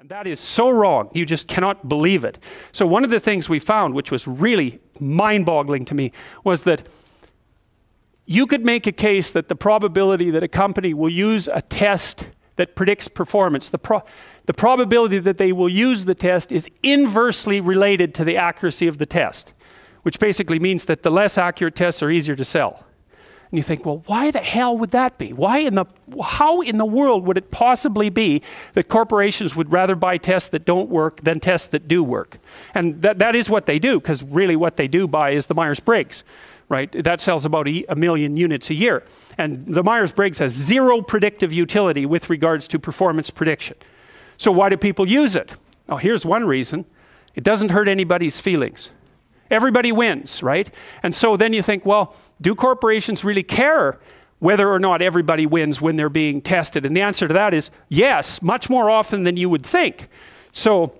And that is so wrong. You just cannot believe it. So, one of the things we found, which was really mind boggling to me, was that you could make a case that the probability that a company will use a test that predicts performance, the, pro the probability that they will use the test is inversely related to the accuracy of the test, which basically means that the less accurate tests are easier to sell. And you think, well, why the hell would that be? Why in the, how in the world would it possibly be that corporations would rather buy tests that don't work than tests that do work? And that, that is what they do, because really what they do buy is the Myers-Briggs, right? That sells about a, a million units a year. And the Myers-Briggs has zero predictive utility with regards to performance prediction. So why do people use it? Oh, here's one reason. It doesn't hurt anybody's feelings. Everybody wins, right? And so then you think, well, do corporations really care whether or not everybody wins when they're being tested? And the answer to that is yes, much more often than you would think. So,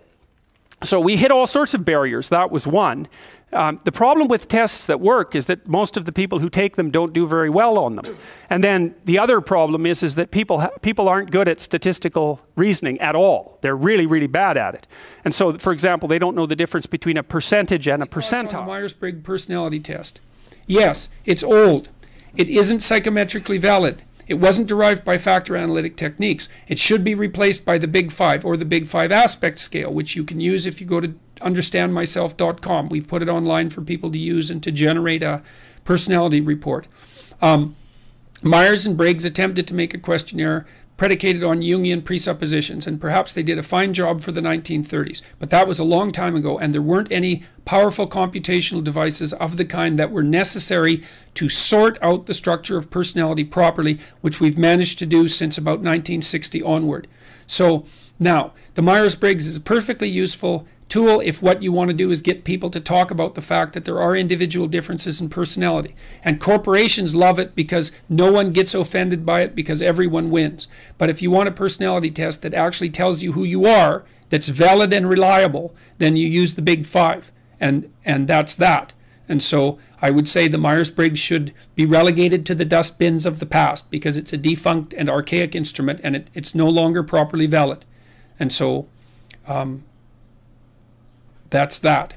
so we hit all sorts of barriers. That was one. Um, the problem with tests that work is that most of the people who take them don't do very well on them. And then the other problem is, is that people, people aren't good at statistical reasoning at all. They're really, really bad at it. And so, for example, they don't know the difference between a percentage and a percentile. Myers-Briggs personality test. Yes, it's old. It isn't psychometrically valid. It wasn't derived by factor analytic techniques. It should be replaced by the Big Five or the Big Five aspect scale, which you can use if you go to understandmyself.com. We've put it online for people to use and to generate a personality report. Um, Myers and Briggs attempted to make a questionnaire predicated on Jungian presuppositions, and perhaps they did a fine job for the 1930s. But that was a long time ago, and there weren't any powerful computational devices of the kind that were necessary to sort out the structure of personality properly, which we've managed to do since about 1960 onward. So now, the Myers Briggs is perfectly useful tool if what you want to do is get people to talk about the fact that there are individual differences in personality. And corporations love it because no one gets offended by it because everyone wins. But if you want a personality test that actually tells you who you are, that's valid and reliable, then you use the big five. And, and that's that. And so I would say the Myers Briggs should be relegated to the dustbins of the past because it's a defunct and archaic instrument and it, it's no longer properly valid. And so um, that's that.